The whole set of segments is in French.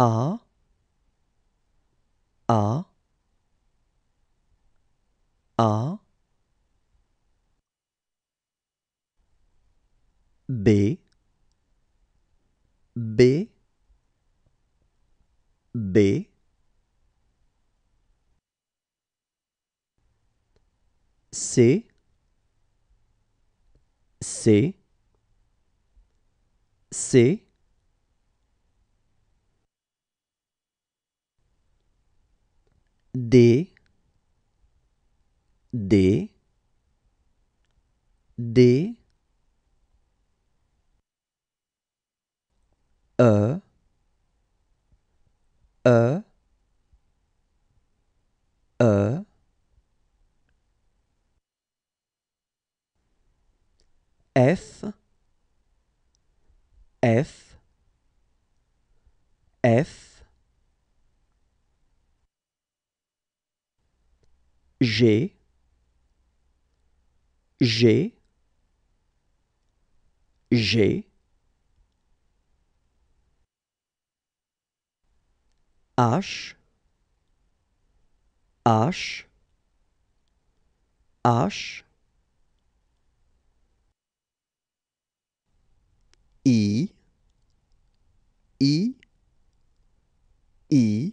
A. A. A. B. B. B. C. C. C D D D E E E. F F F G G G H H H. I I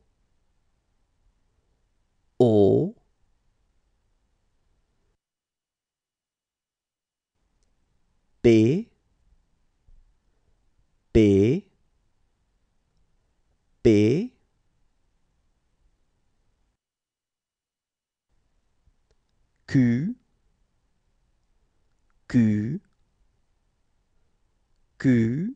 B B B Q Q Q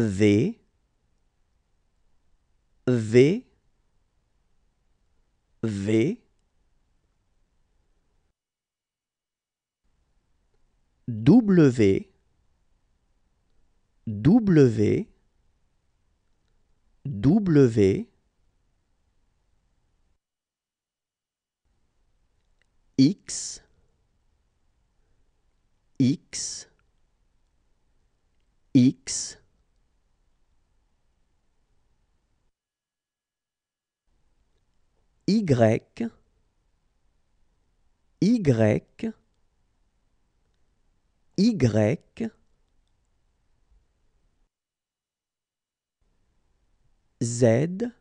V V V. W W W. X X X Y Y Y Z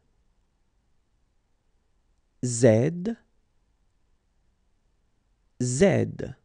Z Z